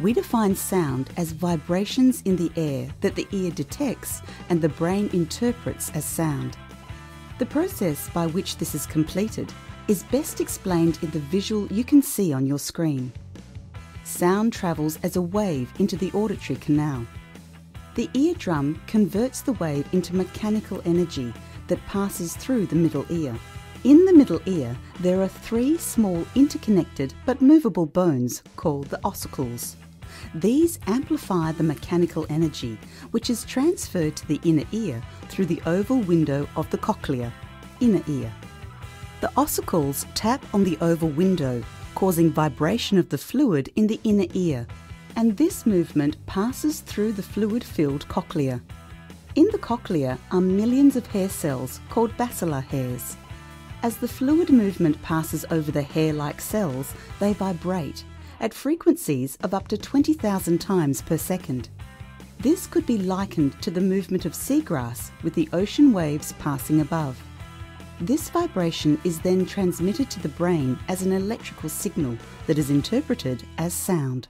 We define sound as vibrations in the air that the ear detects and the brain interprets as sound. The process by which this is completed is best explained in the visual you can see on your screen. Sound travels as a wave into the auditory canal. The eardrum converts the wave into mechanical energy that passes through the middle ear. In the middle ear, there are three small interconnected but movable bones called the ossicles. These amplify the mechanical energy, which is transferred to the inner ear through the oval window of the cochlea, inner ear. The ossicles tap on the oval window, causing vibration of the fluid in the inner ear, and this movement passes through the fluid-filled cochlea. In the cochlea are millions of hair cells called basilar hairs. As the fluid movement passes over the hair-like cells, they vibrate at frequencies of up to 20,000 times per second. This could be likened to the movement of seagrass with the ocean waves passing above. This vibration is then transmitted to the brain as an electrical signal that is interpreted as sound.